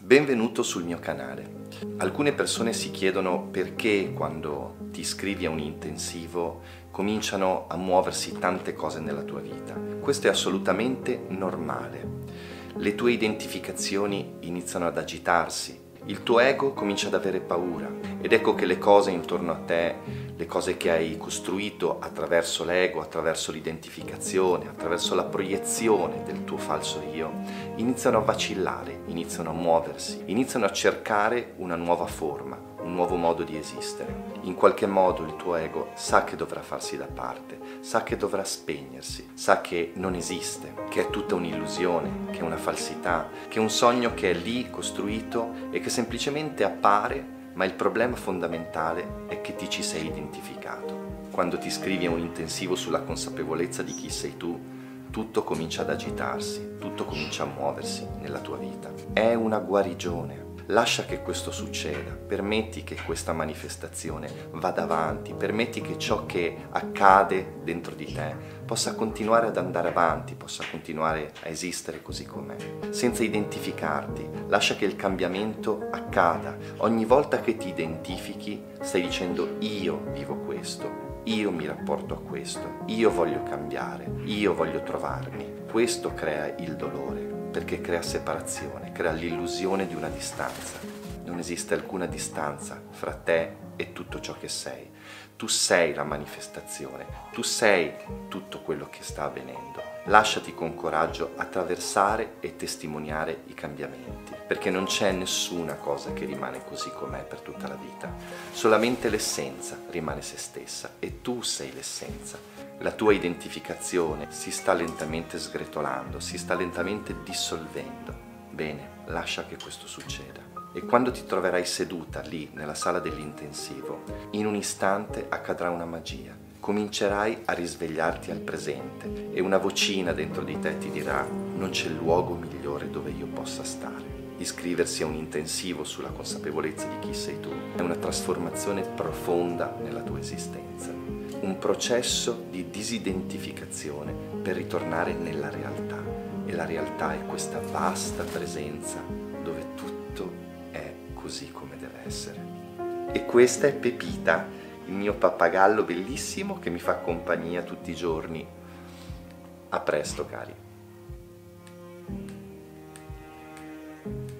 Benvenuto sul mio canale. Alcune persone si chiedono perché quando ti iscrivi a un intensivo cominciano a muoversi tante cose nella tua vita. Questo è assolutamente normale. Le tue identificazioni iniziano ad agitarsi, il tuo ego comincia ad avere paura ed ecco che le cose intorno a te, le cose che hai costruito attraverso l'ego, attraverso l'identificazione, attraverso la proiezione del tuo falso io, iniziano a vacillare, iniziano a muoversi, iniziano a cercare una nuova forma, un nuovo modo di esistere. In qualche modo il tuo ego sa che dovrà farsi da parte, sa che dovrà spegnersi, sa che non esiste, che è tutta un'illusione, che è una falsità, che è un sogno che è lì costruito e che semplicemente appare, ma il problema fondamentale è che ti ci sei identificato. Quando ti iscrivi a un intensivo sulla consapevolezza di chi sei tu, tutto comincia ad agitarsi, tutto comincia a muoversi nella tua vita. È una guarigione, Lascia che questo succeda, permetti che questa manifestazione vada avanti, permetti che ciò che accade dentro di te possa continuare ad andare avanti, possa continuare a esistere così com'è, senza identificarti. Lascia che il cambiamento accada. Ogni volta che ti identifichi stai dicendo io vivo questo, io mi rapporto a questo, io voglio cambiare, io voglio trovarmi. Questo crea il dolore perché crea separazione, crea l'illusione di una distanza. Non esiste alcuna distanza fra te e tutto ciò che sei. Tu sei la manifestazione, tu sei tutto quello che sta avvenendo. Lasciati con coraggio attraversare e testimoniare i cambiamenti, perché non c'è nessuna cosa che rimane così com'è per tutta la vita. Solamente l'essenza rimane se stessa e tu sei l'essenza. La tua identificazione si sta lentamente sgretolando, si sta lentamente dissolvendo. Bene, lascia che questo succeda e quando ti troverai seduta lì nella sala dell'intensivo, in un istante accadrà una magia. Comincerai a risvegliarti al presente e una vocina dentro di te ti dirà non c'è luogo migliore dove io possa stare. Iscriversi a un intensivo sulla consapevolezza di chi sei tu è una trasformazione profonda nella tua esistenza, un processo di disidentificazione per ritornare nella realtà e la realtà è questa vasta presenza dove tutto così come deve essere. E questa è Pepita, il mio pappagallo bellissimo che mi fa compagnia tutti i giorni. A presto cari. Thank you.